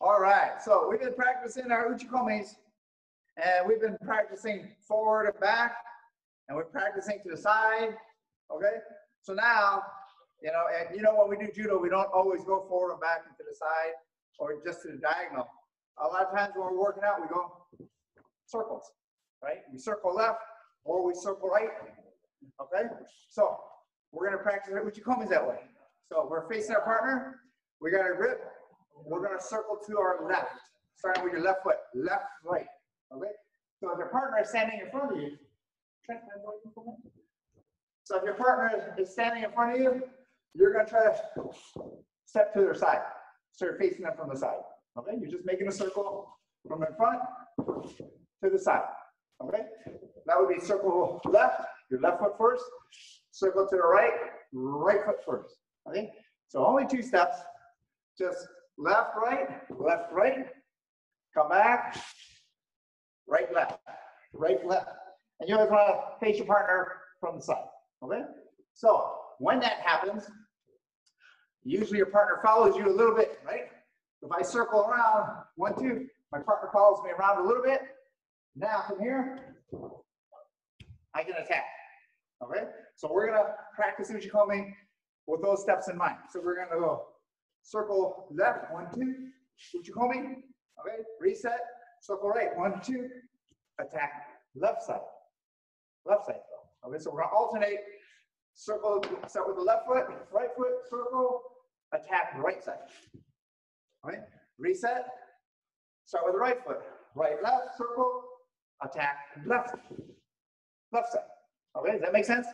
All right, so we've been practicing our uchikomis, and we've been practicing forward and back, and we're practicing to the side, okay? So now, you know, and you know when we do judo, we don't always go forward and back and to the side, or just to the diagonal. A lot of times when we're working out, we go circles, right? We circle left, or we circle right, okay? So we're gonna practice our uchikomis that way. So we're facing our partner, we got a grip, we're gonna circle to our left, starting with your left foot, left, right, okay? So if your partner is standing in front of you, so if your partner is standing in front of you, you're gonna try to step to their side. So you're facing them from the side, okay? You're just making a circle from in front to the side, okay? That would be circle left, your left foot first, circle to the right, right foot first, okay? So only two steps, just left, right, left, right, come back, right, left, right, left. And you always want to face your partner from the side, okay? So when that happens, usually your partner follows you a little bit, right? If I circle around, one, two, my partner follows me around a little bit. Now from here, I can attack, okay? So we're gonna practice Uchikomi with those steps in mind. So we're gonna go circle left, one, two, What you call me? okay? Reset, circle right, one, two, attack left side, left side though. Okay, so we're gonna alternate, circle, start with the left foot, right foot, circle, attack right side. Okay, reset, start with the right foot, right, left, circle, attack left, left side. Okay, does that make sense?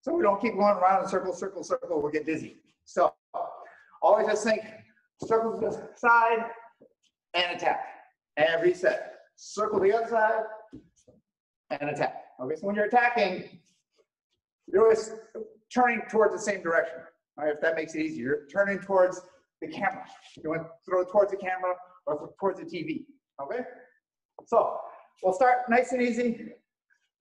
So we don't keep going around in circle, circle, circle, we'll get dizzy. So always just think circle to the side and attack and reset. Circle the other side and attack. Okay, so when you're attacking, you're always turning towards the same direction. All right, if that makes it easier, turning towards the camera. You want to throw towards the camera or towards the TV. Okay, so we'll start nice and easy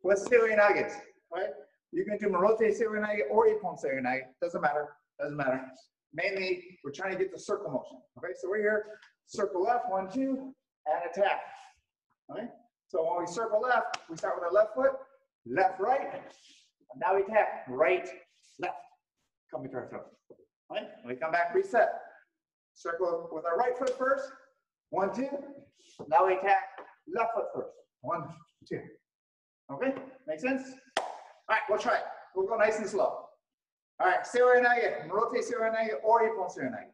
with seoi nages. Right, you can do marote seoi nage or ippon seoi nage. Doesn't matter. Doesn't matter. Mainly, we're trying to get the circle motion. Okay, so we're here. Circle left, one, two, and attack. Okay, so when we circle left, we start with our left foot, left, right. And now we attack right, left. Coming to our throat. Right? When we come back, reset. Circle with our right foot first. One, two. Now we attack left foot first. One, two. Okay? Make sense? All right, we'll try it. We'll go nice and slow. All right, marote seoi nage, or ippon seoi nage.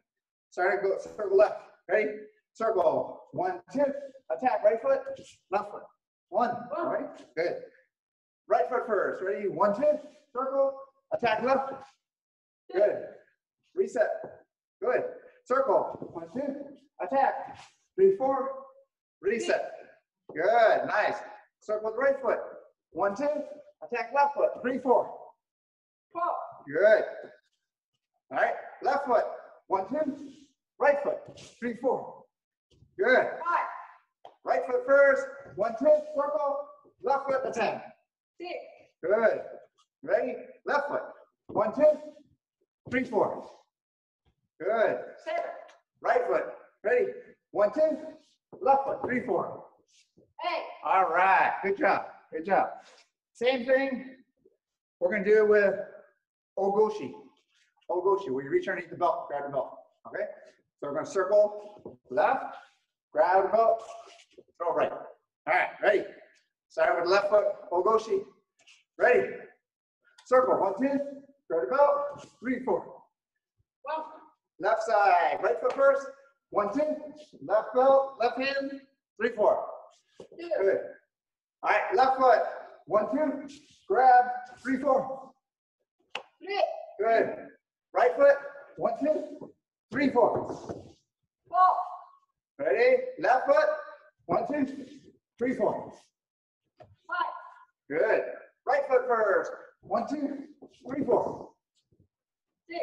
Start to go circle left. Ready? Circle. One, two. Attack right foot, left foot. One. All right. Good. Right foot first. Ready? One, two. Circle. Attack left. Good. Reset. Good. Circle. One, two. Attack. Three, four. Reset. Good. Nice. Circle with right foot. One, two. Attack left foot. Three, four. Good. All right. Left foot. One, two. Right foot. Three, four. Good. Five. Right foot first. One, two. Circle. Left foot. Attack. Six. Good. Ready? Left foot. One, two. Three, four. Good. Seven. Right foot. Ready? One, two. Left foot. Three, four. Eight. All right. Good job. Good job. Same thing. We're going to do it with ogoshi. Ogoshi, where you reach underneath the belt, grab the belt. Okay? So we're to circle left, grab the belt, throw right. All right. Ready? Start with the left foot. Ogoshi. Ready? Circle. One, two. Grab the belt. Three, four. One. Left side. Right foot first. One, two. Left belt. Left hand. Three, four. Good. All right. Left foot. One, two. Grab. Three, four. Good. Right foot. One, two. Three, four. Four. Ready? Left foot. One, two. Three, four. Five. Good. Right foot first. One, two, three, four. Six.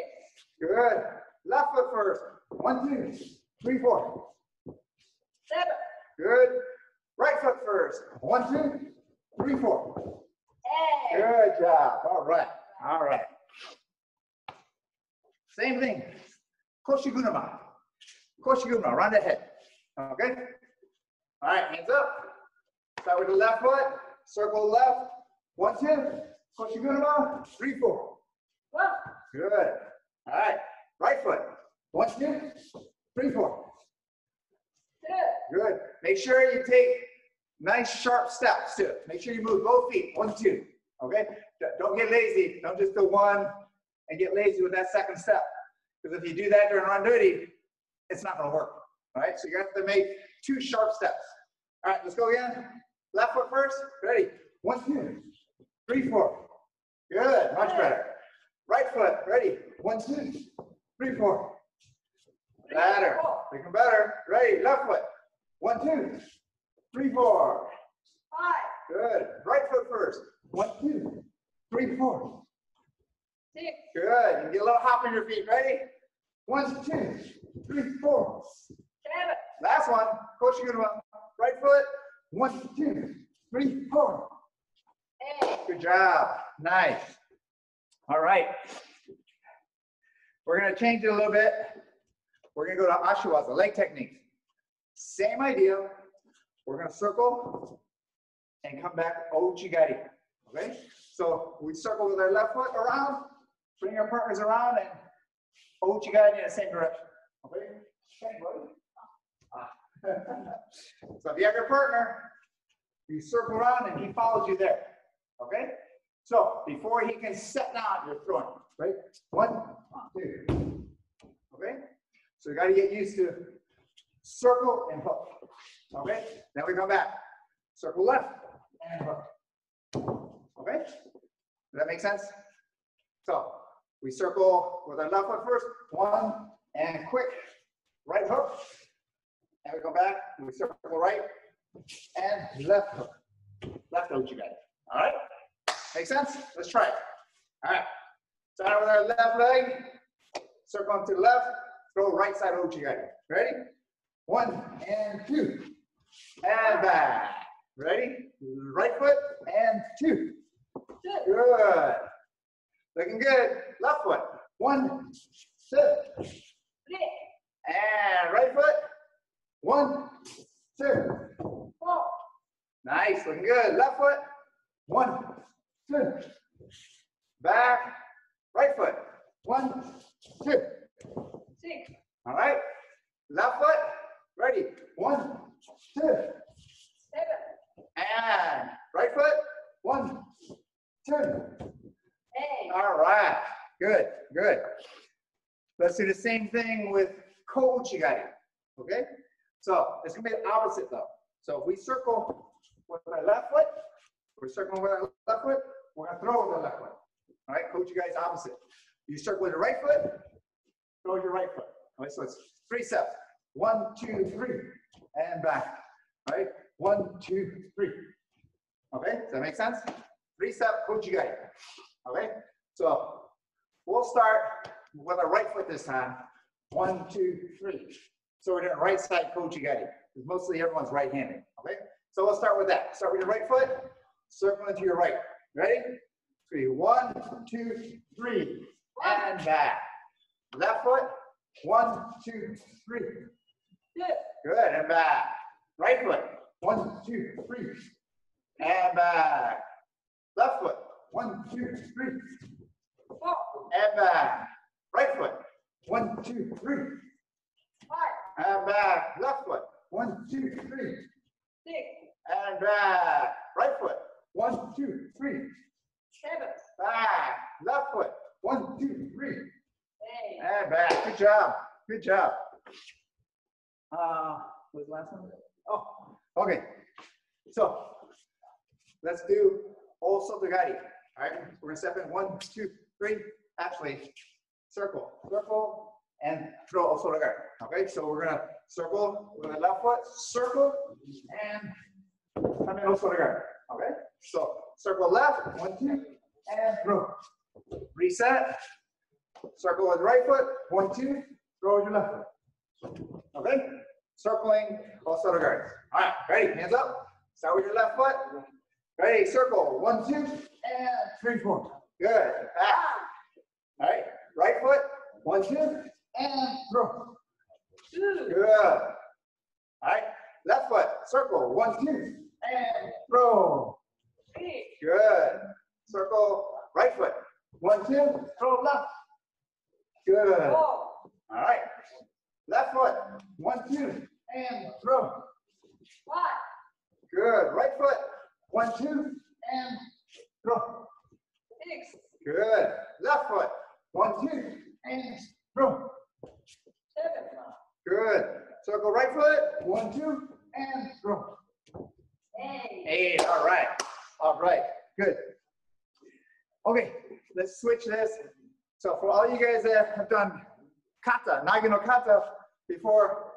Good. Left foot first. One, two, three, four. Seven. Good. Right foot first. One, two, three, four. Eight. Good job. All right. All right. Same thing. Koshiguruma. Koshiguruma, round the head. Okay? All right, hands up. Start with the left foot, circle left, one, two, Koshiguruma, three, four. Good. All right, right foot, one, two, three, four. Good. Make sure you take nice sharp steps too. Make sure you move both feet, one, two. Okay? Don't get lazy. Don't just do one and get lazy with that second step. Because if you do that during randori, it's not going to work. All right? So you have to make two sharp steps. All right, let's go again. Left foot first. Ready? One, two, three, four. Good. Much better. Right foot. Ready? One, two, three, four. Better. Making better. Ready? Left foot. One, two, three, four. Five. Good. Right foot first. One, two, three, four. Good. You get a little hop in your feet. Ready? One, two, three, four. Seven. Last one. Coach, you one. Right foot. One, two, three, four. Eight. Good job. Nice. All right. We're going to change it a little bit. We're going to go to Ashiwaza, leg technique. Same idea. We're going to circle and come back Ouchigari. Okay? So we circle with our left foot around, bring your partners around, and Ouchigari in the same direction. Okay? Ah. so if you have your partner, you circle around and he follows you there. Okay? So before he can set down, you're throwing. Right? One, two. Okay? So you got to get used to circle and hook. Okay? Then we come back. Circle left and hook. Okay? Does that make sense? So we circle with our left foot first. One and quick right hook. And we go back. We circle right and left hook. Left hook, you it. All right? Make sense? Let's try it. All right. Start with our left leg. Circle to the left. Throw right side Ouchigari. Ready? One and two. And back. Ready? Right foot and two. Good. Looking good. Left foot. One, two. And right foot. One, two. Nice. Looking good. Left foot. One, two. Back. Right foot. One, two. Six. All right. Left foot. Ready. One, two. Seven. And right foot. One, two. All right. Good. Good. Let's do the same thing with Kouchigari. Okay? So it's gonna be the opposite though. So if we circle with our left foot, we're circling with our left foot, we're gonna throw with our left foot. All right, Kouchigari is opposite. You circle with your right foot, throw your right foot. All right, so it's three steps. One, two, three, and back. All right, one, two, three. Okay, does that make sense? Three step Kouchigari. Okay, so we'll start with our right foot this time. One, two, three. So we're doing right side because mostly everyone's right-handed. Okay, so we'll start with that. Start with your right foot, circle into your right. Ready? Three. One, two, three, and back. Left foot. One, two, three. Good, and back. Right foot. One, two, three. And back. Left foot. One, two, three. And back. Right foot. One, two, three. Five. And back. Left foot. One, two, three. Six. And back. Right foot. One, two, three. Seven. Back. Left foot. One, two, three. Eight. And back. Good job. Good job. Uh, was the last one? Oh, okay. So let's do Osotogari. All right, we're gonna step in one, two, three. Actually, circle, circle, and throw oh, Osotogari. Okay, so we're gonna circle with the left foot, circle, and come in Osotogari. Okay, so circle left, one, two, and throw. Reset. Circle with the right foot, one, two, throw with your left foot. Okay? Circling Osotogaris. All right, ready? Hands up. Start with your left foot. Ready? Circle. One, two, and three, four. Good. Back. All right. Right. One, two, and throw. Two. Left foot, circle, one, two, and throw. Good. Circle, right foot. One, two, throw left. Good. All right. Left foot. One, two, and throw. Good. Right foot. One, two, and throw. Six. Good. Left foot. One, two, and throw. Seven. Good. Circle right foot. One, two, and throw. Eight. Eight. All right. All right. Good. Okay, let's switch this. So for all you guys that have done kata, nage no kata before,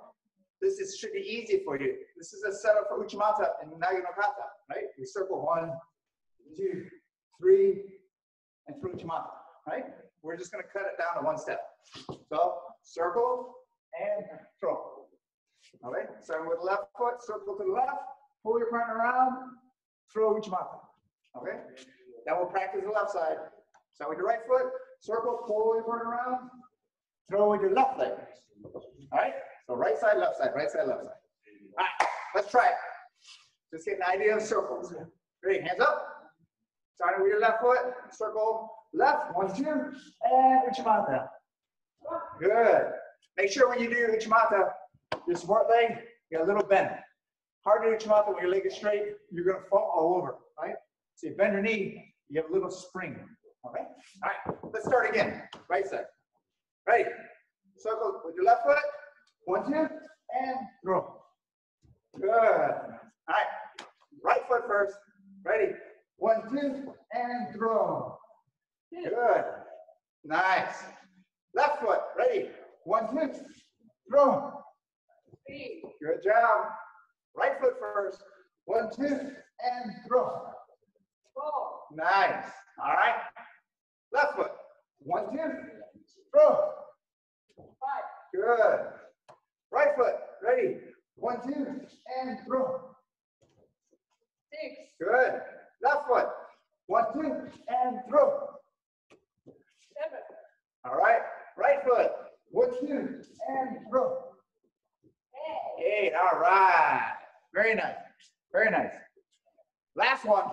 this is should be easy for you. This is a setup for uchimata and nage no kata, right? We circle one, two, three, and through uchimata, right? We're just gonna cut it down to one step. So circle and throw. All right, starting with the left foot, circle to the left, pull your partner around, throw uchimata. Okay, then we'll practice the left side. Start with your right foot, circle, pull your partner around, throw with your left leg. All right, so right side, left side, right side, left side. All right, let's try it. Just get an idea of circles. Ready, hands up. Starting with your left foot, circle left, one, two, and uchimata. Good. Make sure when you do uchimata, your support leg, you got a little bend. Hard to uchimata when your leg is straight, you're gonna fall all over, right? So you bend your knee, you have a little spring, okay? All right, let's start again. Right side. Ready? Circle with your left foot, one, two, and throw. Good. All right, right foot first. Ready? One, two, and throw. Good. Nice. Left foot. Ready? One, two, throw. Three. Good job. Right foot first. One, two, and throw. Four. Nice. All right. Left foot. One, two, throw. Five. Good. Right foot. Ready? One, two, and throw. Six. Good. Left foot. One, two, and throw. Seven. All right. Right foot. One, two, and throw. Eight. All right. Very nice. Very nice. Last one.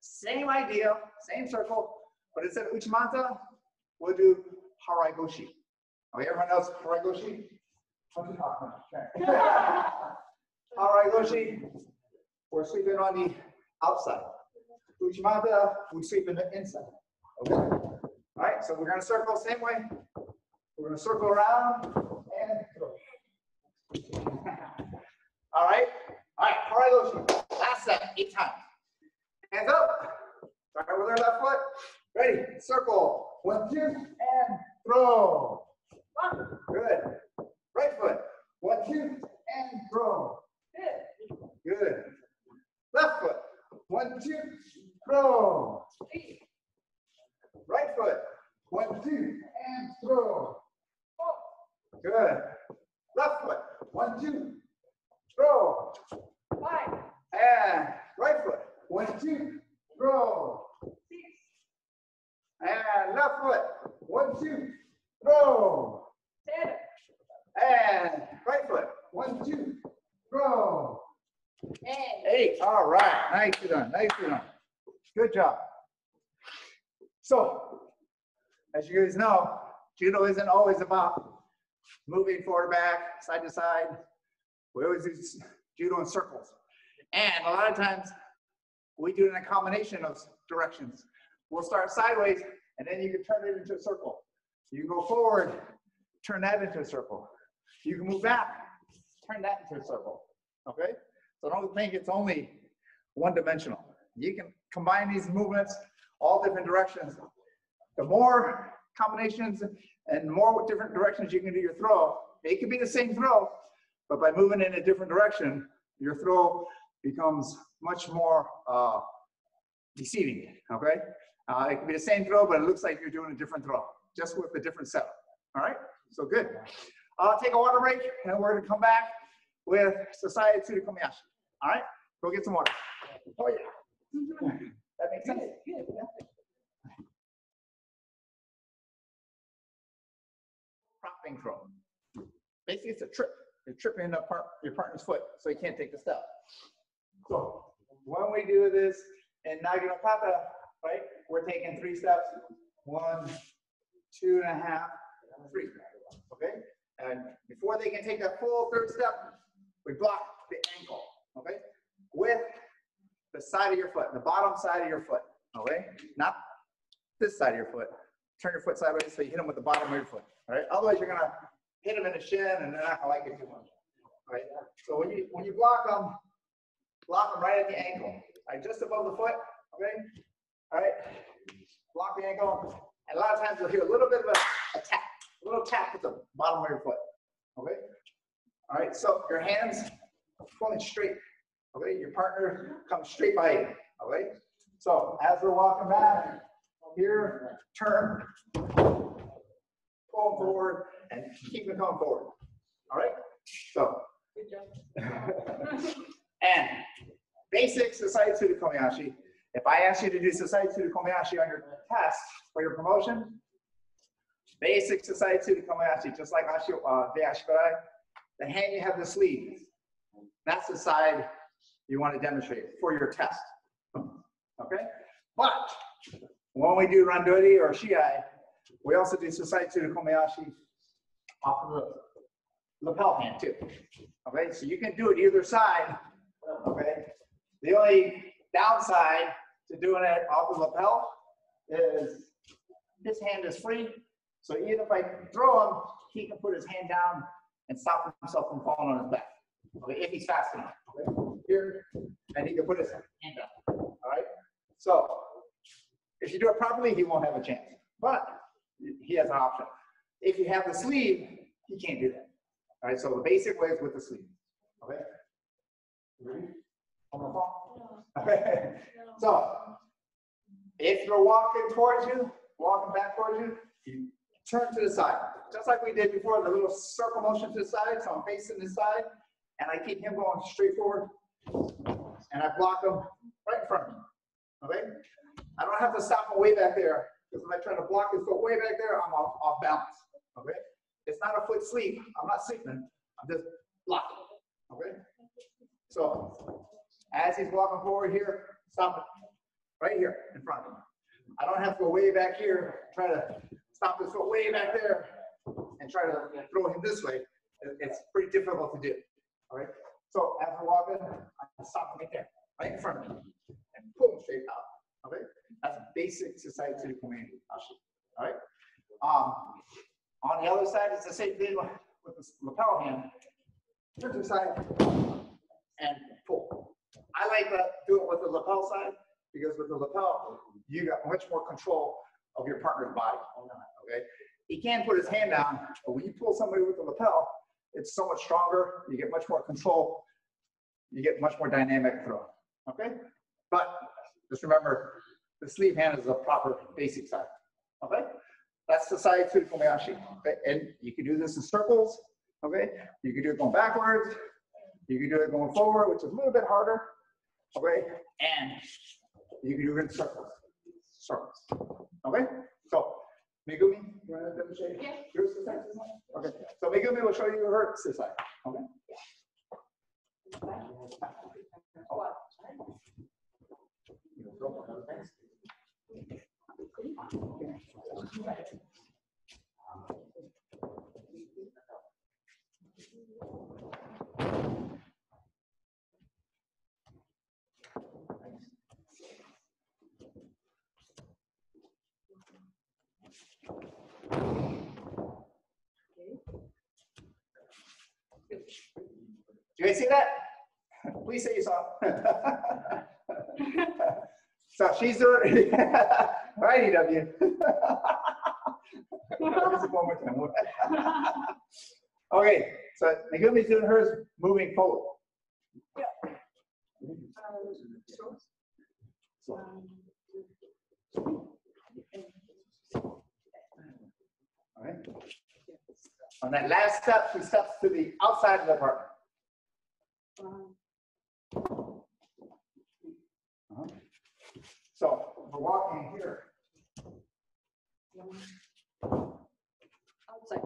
Same idea, same circle, but instead of uchimata, we'll do haraigoshi. Okay, oh, everyone knows haraigoshi? Haraigoshi, we're sleeping on the outside. Uchimata, we sleep in the inside. Okay? All right, so we're gonna circle the same way. We're gonna circle around and throw. All right, all right, haraigoshi. Last set, eight times. Hands up. Start with our left foot. Ready, circle. One, two, and throw. Good. Right foot. One, two, and throw. Good. Left foot. One, two, throw. Right foot. One, two, and throw. Four. Good. Left foot. One, two, throw. Five. And right foot. One, two, throw. Six. And left foot. One, two, throw. Seven. And right foot. One, two, throw. Eight. Eight. All right. Nicely done. Nicely done. Good job. So, as you guys know, judo isn't always about moving forward, back, side to side. We always do judo in circles. And a lot of times, we do it in a combination of directions. We'll start sideways, and then you can turn it into a circle. You can go forward, turn that into a circle. You can move back, turn that into a circle. Okay? So don't think it's only one dimensional. You can combine these movements all different directions. The more combinations and more different directions you can do your throw, it could be the same throw, but by moving in a different direction, your throw becomes much more uh, deceiving. Okay? Uh, it could be the same throw, but it looks like you're doing a different throw, just with a different setup. All right? So good. Uh, take a water break, and we're gonna come back with Sasae Tsurikomi Ashi. All right? Go get some water. Oh, yeah. That makes sense? Throw. Basically, it's a trip. you're tripping up part, your partner's foot, so he can't take the step. So when we do this in nage no kata, right, we're taking three steps. One, two and a half, three. Okay? And before they can take that full third step, we block the ankle. Okay? With the side of your foot, the bottom side of your foot. Okay? Not this side of your foot. Turn your foot sideways so you hit them with the bottom of your foot. All right? Otherwise, you're gonna hit them in the shin and they're not gonna like it too much. All? So when you when you block them, block them right at the ankle, right, just above the foot. Okay? All right? Block the ankle. And a lot of times you'll hear a little bit of a, a tap, a little tap at the bottom of your foot. Okay? All right, so your hands pulling straight. Okay, your partner comes straight by you. Okay? So as we're walking back, here, turn, forward, and keep it going forward. All right? So, Good job. and basic Sasae Tsurikomi Ashi. If I ask you to do Sasae Tsurikomi Ashi on your test for your promotion, basic Sasae Tsurikomi Ashi, just like Ashi, uh, the hand you have the sleeve. That's the side you want to demonstrate for your test. Okay? But when we do Randori or Shiai, we also do Sasae Tsurikomi Ashi off of the lapel hand too. Okay, so you can do it either side. Okay, the only downside to doing it off the lapel is this hand is free. So even if I throw him, he can put his hand down and stop himself from falling on his back. Okay, if he's fast enough. Okay? Here, and he can put his hand down. All right. So if you do it properly, he won't have a chance. But he has an option. If you have the sleeve, he can't do that. All right. So the basic way is with the sleeve. Okay. Ready? On the phone? Okay. So if you're walking towards you, walking back towards you, you turn to the side. Just like we did before, the little circle motion to the side. So I'm facing the side and I keep him going straight forward and I block him right in front of me. Okay? I don't have to stop him way back there because when I try to block his foot way back there, I'm off, off balance. Okay? It's not a foot sleep. I'm not sleeping. I'm just blocking. Okay? So as he's walking forward here, stop it right here in front of him. I don't have to go way back here, try to stop his foot way back there and try to throw him this way. It's pretty difficult to do. All right? So as we're walking, I stop him right there, right in front of me, and him straight out. Okay? That's basic Sasae Tsurikomi Ashi. All right? Um, on the other side, it's the same thing with with the lapel hand. Turn to the side and pull. I like to do it with the lapel side because with the lapel, you got much more control of your partner's body. Okay? He can put his hand down, but when you pull somebody with the lapel, it's so much stronger. You get much more control. You get much more dynamic throw. Okay? But just remember, the sleeve hand is the proper basic side. Okay? That's the side to Kobayashi. Okay? And you can do this in circles. Okay? You can do it going backwards. You can do it going forward, which is a little bit harder. Okay? And you can do it in circles. Circles. Okay? So, Megumi, you want to demonstrate Yeah. your exercise? Okay. So Megumi will show you her exercise. Okay? Oh. Do you guys see that? Please say you saw. so she's doing. Righty, W. One more time. okay, so Megumi's doing hers moving forward. So, all right. On that last step, she steps to the outside of the partner. Uh-huh. So walking here. Outside.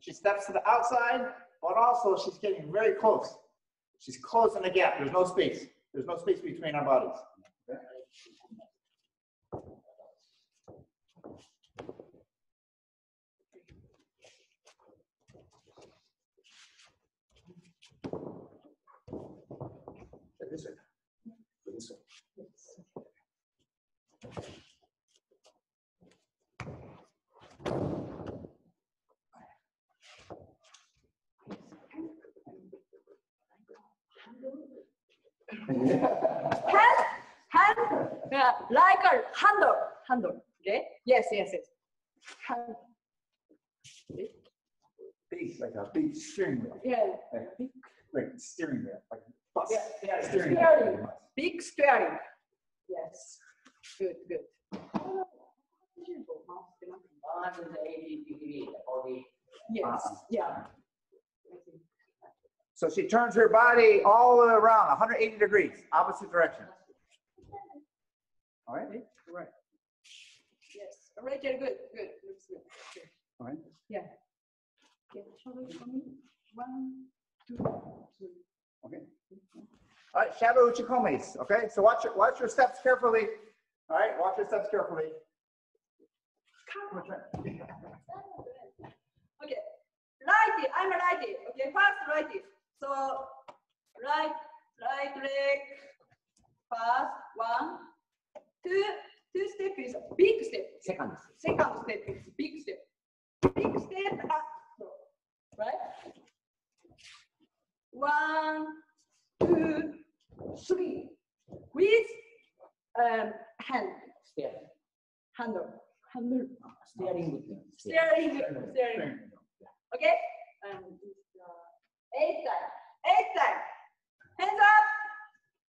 She steps to the outside, but also she's getting very close. She's closing the gap. There's no space. There's no space between our bodies. This way. This way. Hand, hand, uh, like a handle, handle. Okay. Yes, yes, yes. Hand. Big, like a big steering wheel. Yeah. Like, big, like steering wheel, like bus. Yeah, yeah, steering steering. wheel. Big steering. Yes. Good, good. 180 degree body. Yes. Yeah. So she turns her body all the way around 180 degrees, opposite direction. All right. Right. Yes. Rachel, good, good. Looks good. good. All right. Yeah. Okay. Shall we come in? One, two, three. Okay. All right, shadow uchikomis. Okay, so watch your watch your steps carefully. All right, watch your steps carefully. Okay, righty, I'm a righty. Okay, first righty. So right, right leg, first one, two, two step is a big step. Second. Second step is big step. Big step up, right? One, two, three. With um, hand, Steer. handle, handle, Steering with steering, steering. Okay? And uh, eight times. Eight times. Hands up.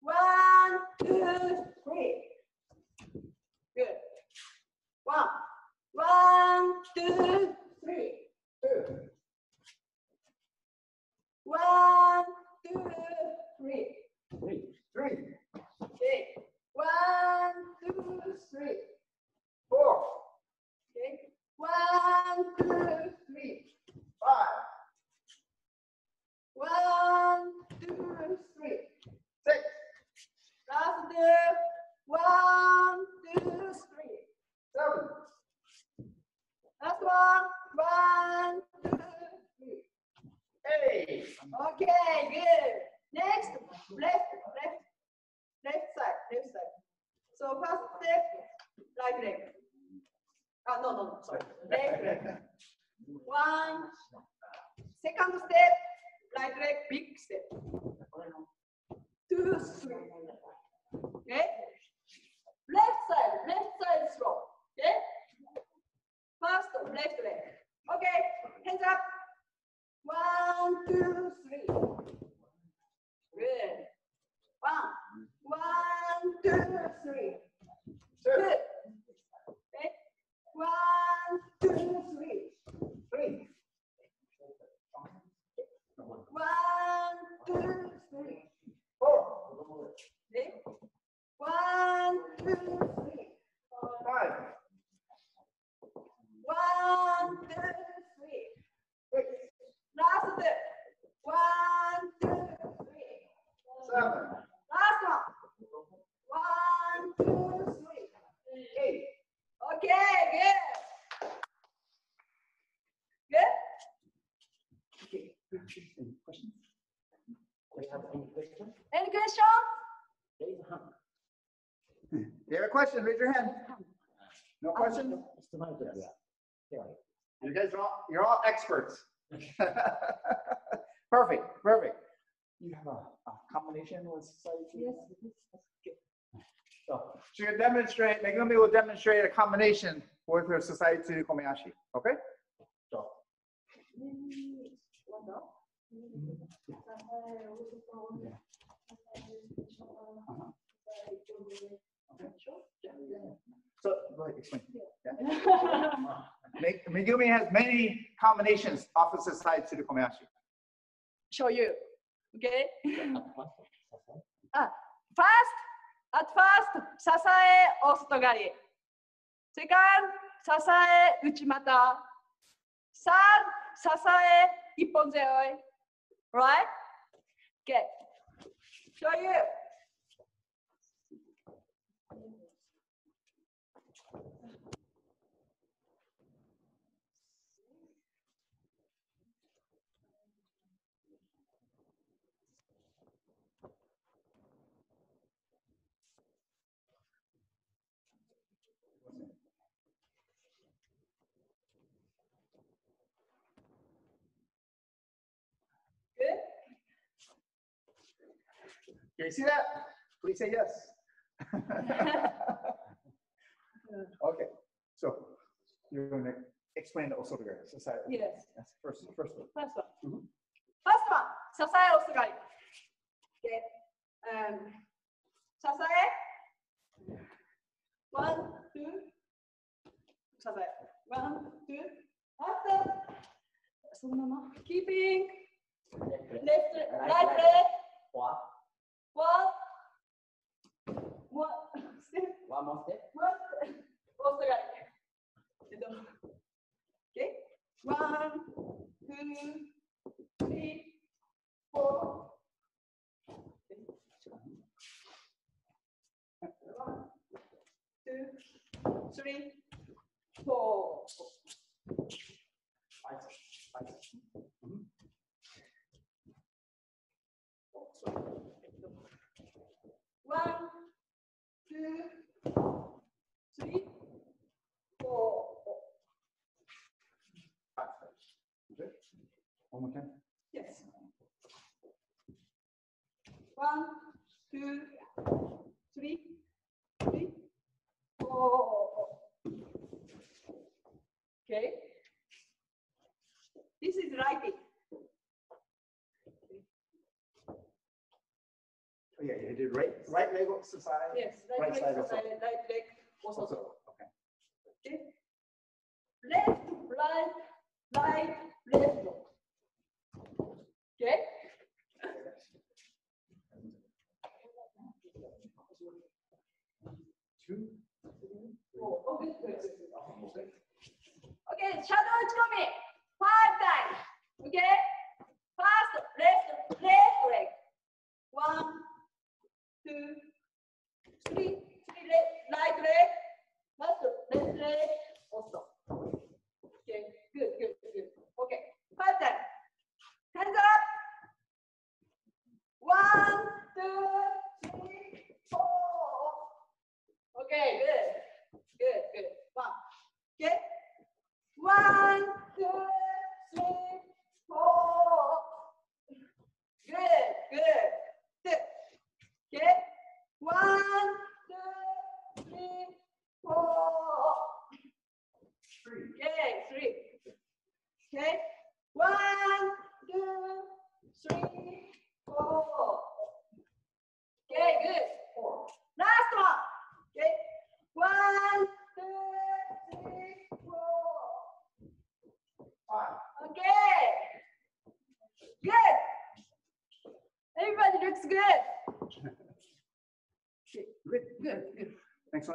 One, two, three. Good. One. One, two, three. Two. One, two, three. One, two, three. Three. Three, Okay. One, two, three. four, Okay. One, two, three. five, One, two, three. six, Last two. One, two, three. seven, Last one. One, two, three. eight. Okay, good. Next, left, left, left side, left side. So first step, right leg. Ah, no, no, no, sorry. Left leg. One. Second step, right leg, big step. Two, three. Okay? Left side, left side slow. Okay? First, left leg. Okay, hands up. One, two, three. Good. One, one, two, three. Two, Good. Okay. One, two, three. three, One, two, three. four, Okay. One, two, three. five, One, two, three. six, Last step. One, two, three. seven, Last one. One, two, three. eight. Okay, good. Good? Okay. Any questions? Do you have any question? Any question? Raise hand. If you have a question, raise your hand. No questions? Smile to the- Steering. You guys are all, you're all experts. Perfect, perfect. You have a, a combination with sasae? Yes. So she will demonstrate, Megumi will demonstrate a combination with her sasae yeah. So, explain. Megumi has many combinations opposite sides to the Komayashi. Show you. Okay? ah, first, at first, Sasae Osotogari. Second, Sasae Uchimata. Third, Sasae Ipponzeoi. Right? Good. Show you. Good. Can you see that? Please say yes. okay, so you're going to explain the osogai sasae. Yes. That's first, first one. First one. Mm -hmm. First one, sasae osogai. Okay. Um, sasae. One, two. Sasae. One, two. After. Keeping. Left, right, right. One. One. One more step. One. Also got it here. Okay. One, two, three, four. One, two, three, four. Five, five. Mm -hmm. oh, sorry. One, two, three, four. Good. One more time. Yes. One, two, three, three, four. Okay. This is righty. Oh, yeah, you did right, right leg sasae. Yes, Right right leg, side also. right right leg also. Also, okay. Okay. Left, right, right, left. Okay. Two. Oh, okay, good, good, good. Okay, shadow uchikomi. Five times. Okay. First, left, left leg. One, two, three, three leg, right leg. First, left leg. Also. Okay, good, good, good. Okay, five times. Hands up. One, two, three, four. Okay, good. Good, good. One. Okay. One, two, three, four. Good, good. Good. Okay. One, two, three, four. Three. Okay, three. Okay. One, two, three, four. Okay, good. Four. Last one. Okay. One, two, three, four. Five. Okay. Good. Everybody looks good. Okay, Good, good, good. Next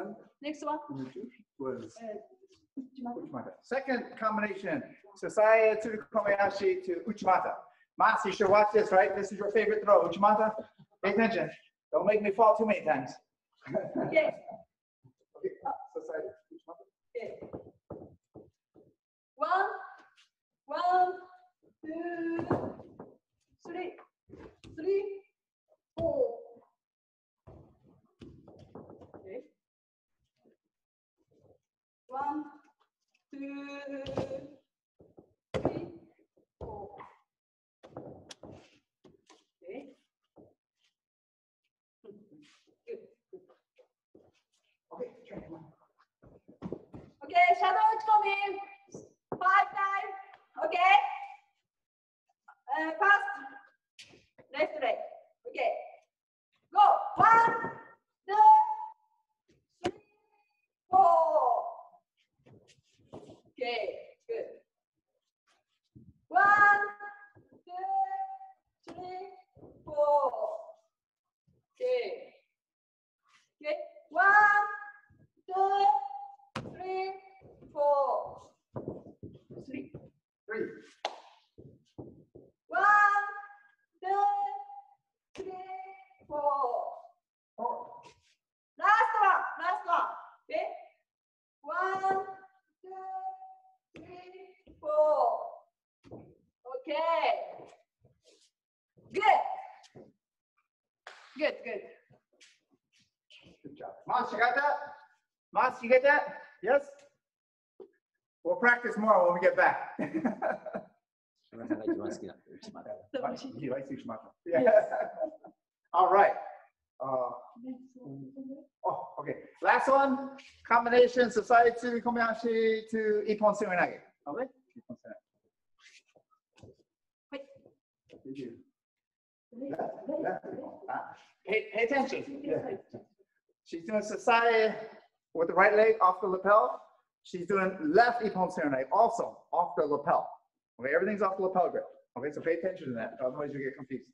one. Next one. Number two was Uh, Uchimata. Second combination, Sasae Tsurikomi Ashi to Uchimata. Mas, you should watch this, right? This is your favorite throw, Uchimata. Pay attention. Don't make me fall too many times. Okay, Sasae, Uchimata. Okay. One, one, two, three, three, four. Okay. One, two, three, four. Okay. Good. Okay, try it. Okay, shadow coming. Five times. Okay. Uh, first, left leg. Okay. Go. One, two, three, four. Okay, good. One, two, three, four. Okay. Okay. One, two, three, four. Three. good, good. Good job. Mas, you got that? Mas, you get that? Yes? We'll practice more when we get back. yes. All right. Uh, oh, okay. Last one, combination Sasae kobayashi to ippon seoinage. Okay? Ippon. Pay, attention. She's doing Sasae with the right leg off the lapel. She's doing left ippon seoinage also off the lapel. Okay, everything's off the lapel grip. Okay, so pay attention to that, otherwise you get confused.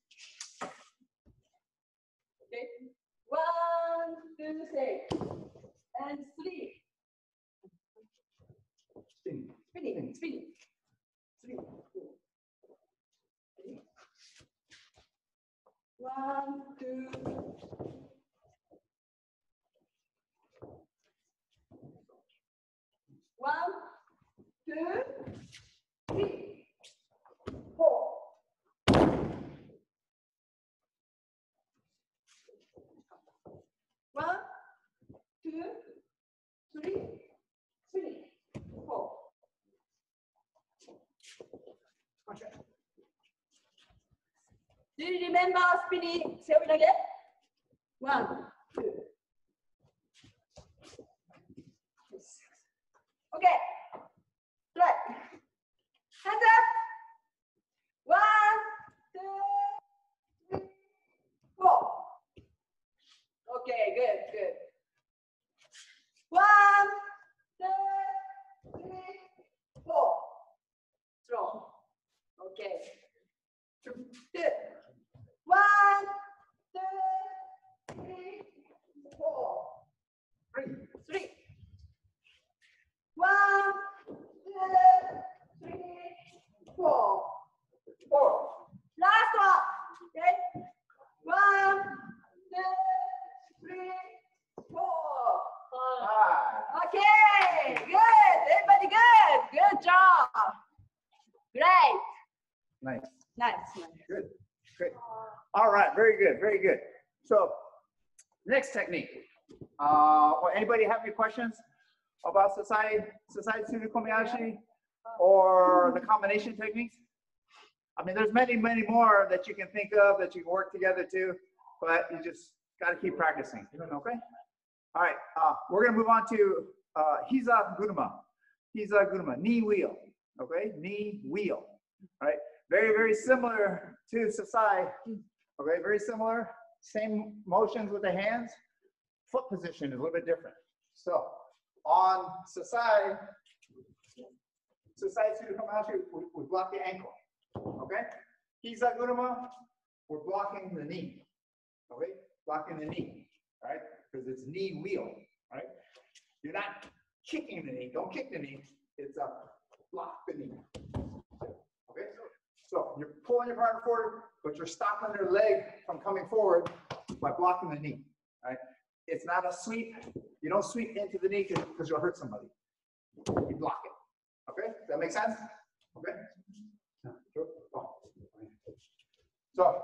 Okay. One, two, three, and three. Spin. Spinning, spinning. Three. One, two. One, two, three, four. One, two, three, three, four. Do you remember spinning seven again? One, two. Okay. Right. Hands up. One, two, three, four. Okay, good, good. One, two, three, four. Strong. Okay. Good. One, two, three, four. Three. One, two, three, four. Four. Last one. Okay. One, two, three, four. Five. Okay. Good. Everybody good. Good job. Great. Nice. Nice. Good. Great. All right. Very good. Very good. So, next technique. Uh, well, anybody have any questions about Sasae, Sasae Tsurikomi Ashi or the combination techniques? I mean, there's many, many more that you can think of that you can work together to, but you just got to keep practicing. Okay. All right. Uh, we're gonna move on to uh, Hiza Guruma. Hiza knee wheel. Okay, knee wheel. All right. Very, very similar to Sasae. Okay, very similar. Same motions with the hands. Foot position is a little bit different. So on Sasae, Sasai Tsurukomashi, we, we block the ankle. Okay? Hiza Guruma, we're blocking the knee. Okay? Blocking the knee. Right? Because it's knee wheel. Right? You're not kicking the knee. Don't kick the knee. It's a block the knee. Okay? So you're pulling your partner forward, but you're stopping their leg from coming forward by blocking the knee. Right? It's not a sweep. You don't sweep into the knee because you'll hurt somebody. You block it. Okay? Does that make sense? Okay? Oh. So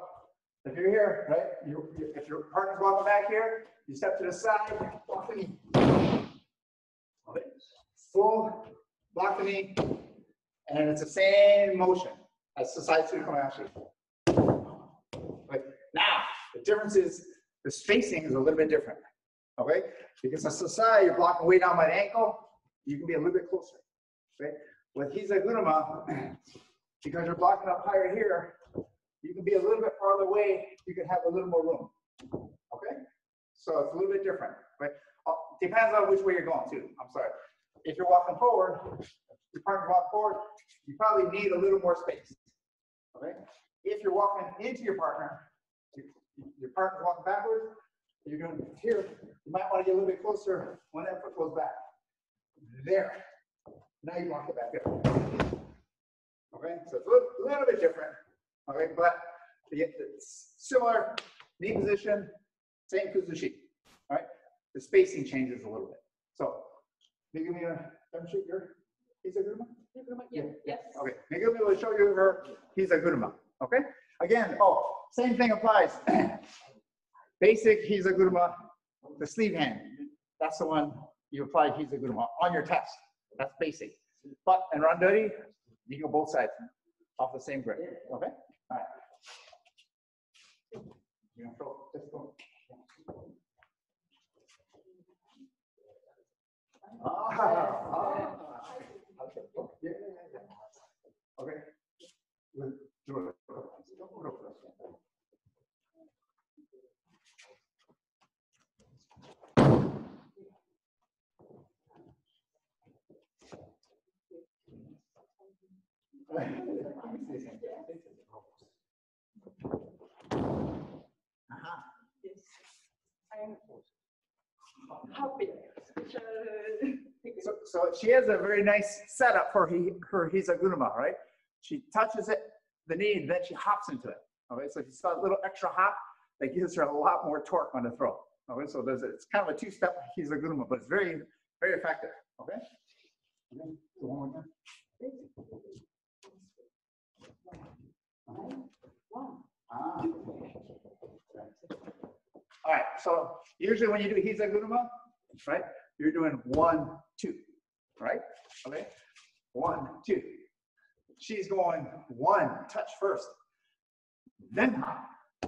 if you're here, right? You, if your partner's walking back here, you step to the side, block the knee. Okay? Full block the knee, and it's the same motion as the Sasae Tsurikomi Ashi. But now the difference is the spacing is a little bit different. Okay? Because on Sasae, you're blocking way down the ankle, you can be a little bit closer. Okay? With Hizaguruma, because you're blocking up higher here, you can be a little bit farther away, you can have a little more room. Okay? So it's a little bit different, but uh, depends on which way you're going too. I'm sorry. If you're walking forward, your partner's walking forward, you probably need a little more space. Okay? If you're walking into your partner, your partner's walking backwards, you're doing here, you might want to get a little bit closer when that foot goes back. There. Now you walk it back up. Okay, so it's a little, bit different. Okay, but it's similar knee position, same kuzushi. All right, the spacing changes a little bit. So, give me a demonstrate your Hizaguruma. Yes. Yes. Okay, Megumi will show you her Hizaguruma. Okay, again, oh, same thing applies. basic Hizaguruma, the sleeve hand. That's the one you apply Hizaguruma on your test. That's basic. But in Randori, you go both sides off the same grip. Okay? All right. Go. Ah, ah. Okay. Okay. We'll do it. So, she has a very nice setup for he, her Hizaguruma, right? She touches it, the knee, then she hops into it. Okay, so she's got a little extra hop that gives her a lot more torque on the throw. Okay, so there's a, it's kind of a two-step Hizaguruma, but it's very, very effective. Okay. Okay, so one more time. Ah. All right, so usually when you do Hizaguruma, right, you're doing one, two, right? Okay, one, two. She's going one, touch first, then hop.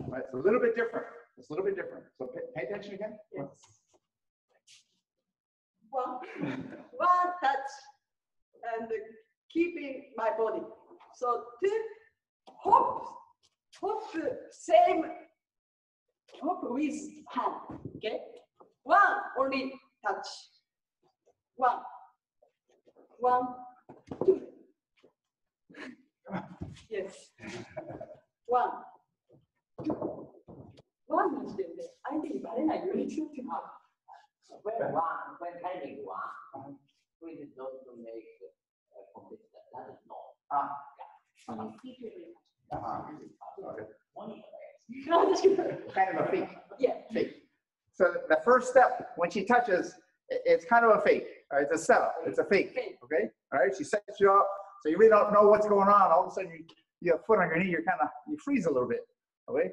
Right, it's a little bit different. It's a little bit different. So pay, pay attention again. Yes. One, one touch and keeping my body. So two hop, hop, same hop with hand, okay? One, only touch. One, one, two. yes. One, two. One is the I think Barena, you need to have. When one, when having one, we don't make a uh, complete. That is not. Ah, yeah. Mm -hmm. Uh-huh. Kind of a fake. Yeah. Fake. So the first step when she touches, it's kind of a fake. All right, it's a setup. It's a fake. Okay. All right. She sets you up, so you really don't know what's going on. All of a sudden, you you have foot on your knee. You're kind of you freeze a little bit. Okay.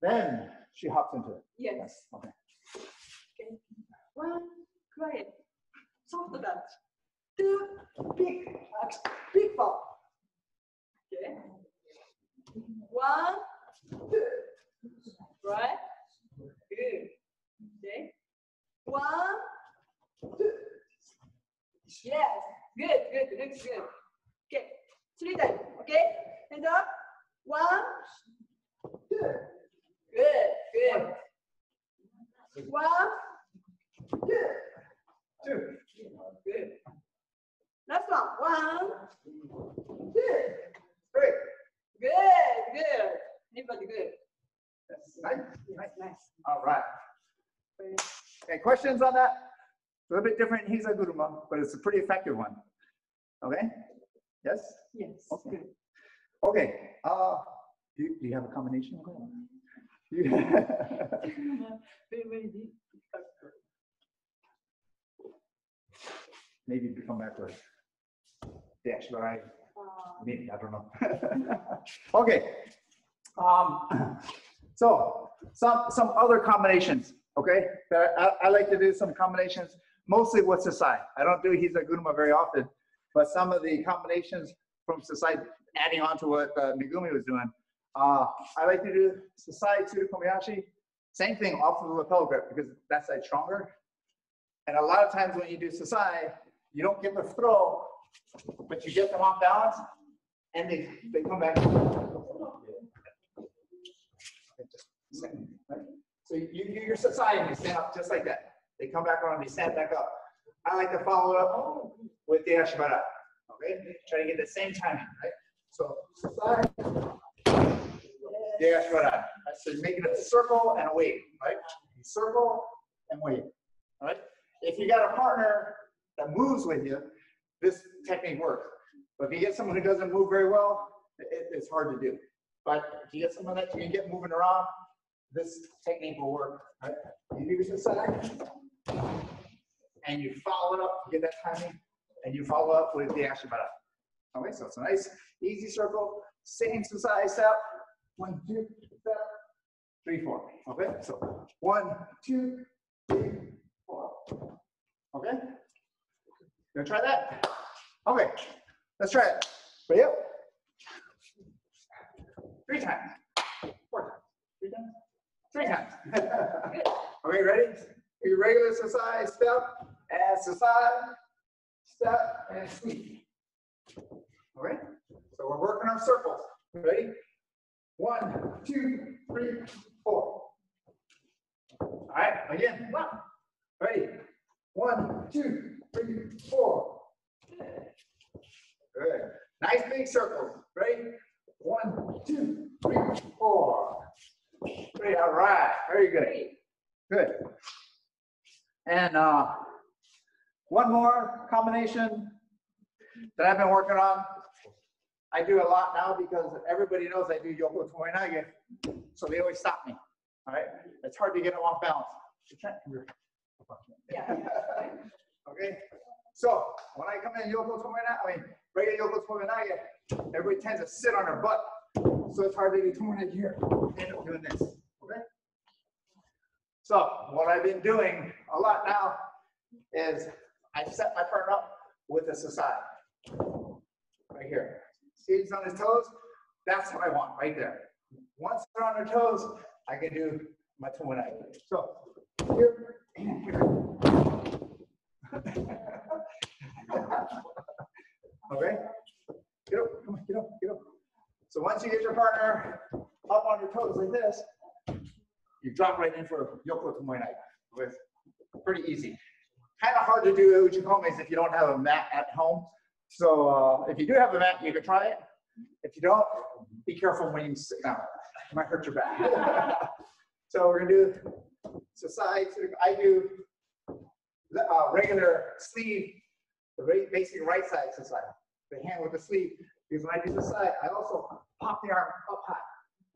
Then she hops into it. Yes. yes. Okay. Okay. One, quiet. Soft the dance. Two, big, big ball. Okay. One, two. Right? Good. Okay. One, two. Yes. Good, good, looks good. Okay. Three times. Okay. Hand up. One, two. Good, good. One, two. Two. Good. Last one. One, two. Three. Good, good. Everybody good. Nice. Nice. Nice. All right. Okay, questions on that? A little bit different Hizaguruma, but it's a pretty effective one. Okay? Yes? Yes. Okay. Good. Okay. Uh, do, you- do you have a combination? of that? You- very, very deep. Maybe you come back with dash, but I, maybe, I don't know. Okay. Um, so some, some other combinations, okay? I, I like to do some combinations, mostly with Sasae. I don't do Hizaguruma very often, but some of the combinations from Sasae, adding on to what uh, Megumi was doing, uh, I like to do Sasae to Kobayashi. Same thing off of the lapel grip because that side's stronger. And a lot of times when you do Sasae, you don't get the throw, but you get them off balance and they, they come back. So you, you, Sasae and you stand up just like that. They come back around, they stand back up. I like to follow up with the Ashibara. Okay, try to get the same timing, right? So Sasae, the Ashibara. So you're making a circle and a wave, right? Circle and wave, all right? If you got a partner that moves with you, this technique works. But if you get someone who doesn't move very well, it, it's hard to do. But if you get someone that you can get moving around, this technique will work. Right? You do side, and you follow it up, you get that timing, and you follow up with the Ashibara. Okay, so it's a nice, easy circle, same size step. One, two, step, three, four. Okay, so one, two, three, four. Okay? Gonna try that? Okay, let's try it. Ready? Three times. Four times. Three times? Three times. Okay, ready? Your regular exercise, step, exercise, step, and sweep. All right? So we're working our circles. Ready? One, two, three, four. All right, again. Ready? One, two, three, four. Good. Nice big circles. Ready? One, two, three, four. Three. All right. Very good. Good. And uh, one more combination that I've been working on. I do a lot now because everybody knows I do Yoko Tomoenage, so they always stop me. All right, it's hard to get them off balance. Yeah. Okay, so when I come in Yoko Tomoenage, I mean regular Yoko Tomoenage, everybody tends to sit on their butt, so it's hard to do Tomoenage here. End up doing this. Okay. So what I've been doing a lot now is I set my partner up with a Sasae right here. See he's on his toes? That's what I want right there. Once they're on their toes, I can do my Tomoenage. So here and here. okay? Get up, come on, get up, get up. So once you get your partner up on your toes like this, you drop right in for a Yoko Tomoenage. With pretty easy. Kind of hard to do Uchikomis if you don't have a mat at home. So uh, if you do have a mat, you can try it. If you don't, be careful when you sit down. It might hurt your back. so we're gonna do so side. I do uh, regular sleeve, the basic right side exercise. The hand with the sleeve. Because when I do the side, I also pop the arm up high.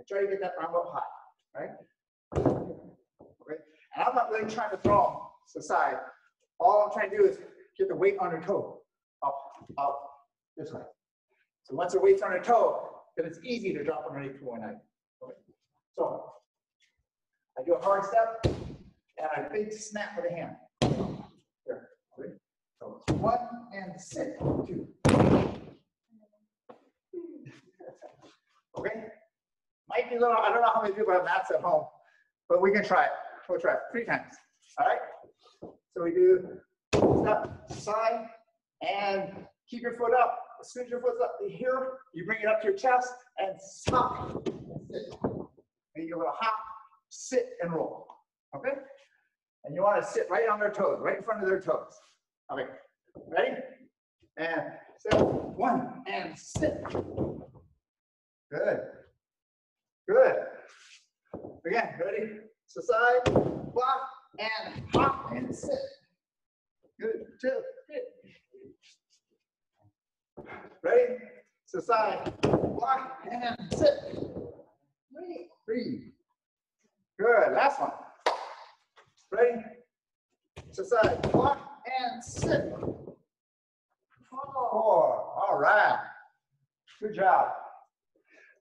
I try to get that arm up high, right? Okay. And I'm not really trying to throw to the side. All I'm trying to do is get the weight on your toe, up, up, this way. So once the weight's on your toe, then it's easy to drop underneath 219. Okay. So I do a hard step and a big snap with the hand. One and sit, two. Okay. Might be a little, I don't know how many people have mats at home, but we can try it. We'll try it three times. All right. So we do step side and keep your foot up. As soon as your foot's up here, you bring it up to your chest and stop. Sit. Maybe a little hop, sit and roll. Okay? And you want to sit right on their toes, right in front of their toes. Okay. Ready? And sit. One and sit. Good. Good. Again, ready? So side, block, and hop and sit. Good, two, good. Ready? So side, block, and sit. Three, three. Good, last one. Ready? So side, block, and sit. Four, all right. Good job.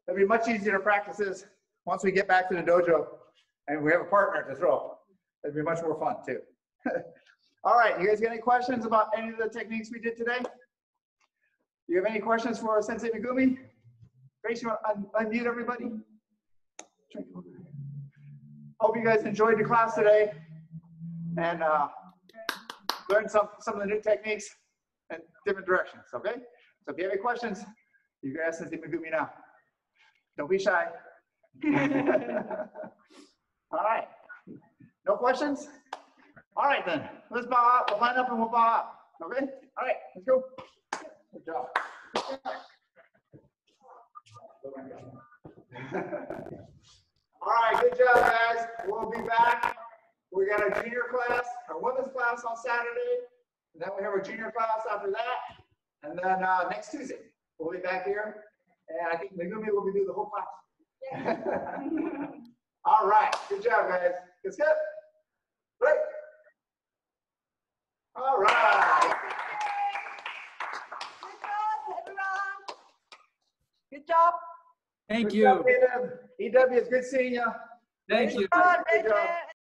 It'll be much easier to practice this once we get back to the dojo and we have a partner to throw. It'd be much more fun too. All right, you guys got any questions about any of the techniques we did today? You have any questions for Sensei Megumi? Grace, you want to un unmute everybody? Hope you guys enjoyed the class today and uh, learned some, some of the new techniques and different directions, okay? So if you have any questions, you can ask Sensei Megumi now. Don't be shy. All right. No questions? All right then. Let's bow up. We'll line up and we'll bow up. Okay? All right. Let's go. Good job. All right. Good job, guys. We'll be back. We got a junior class, our women's class on Saturday. And then we have our junior class after that. And then uh, next Tuesday, we'll be back here. And I think Megumi will be doing the whole class. All right, good job, guys. Good skip. Great. All right. Good job, everyone. Good job. Thank Good you. job, EW. EW, it's good seeing you. Thank you. Good job, Good job. Bridget.